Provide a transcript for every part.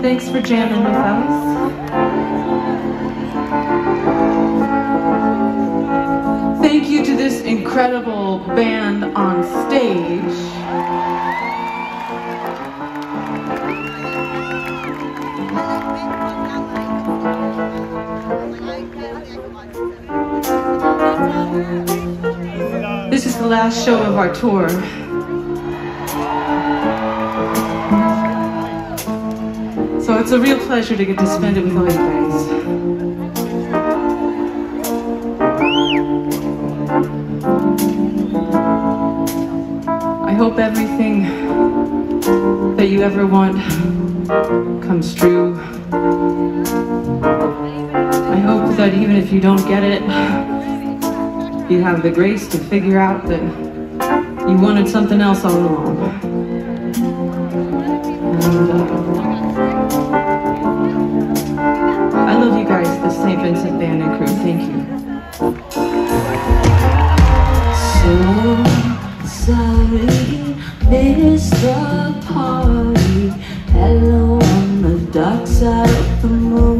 Thanks for jamming with us. Thank you to this incredible band on stage. This is the last show of our tour. So it's a real pleasure to get to spend it with all you guys. I hope everything that you ever want comes true. I hope that even if you don't get it, you have the grace to figure out that you wanted something else all along. And, uh, I love you guys, the St. Vincent Band and crew. Thank you. So sorry, missed the party. Hello on the dark side of the moon.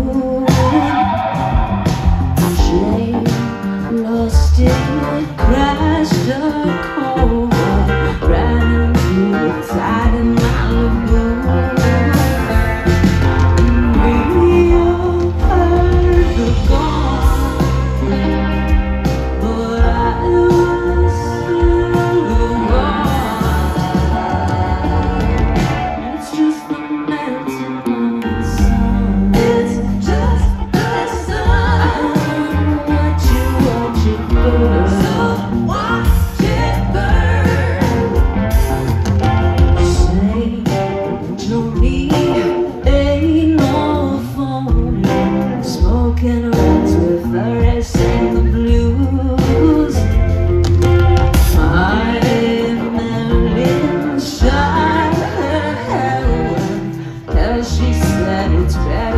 she said it's better.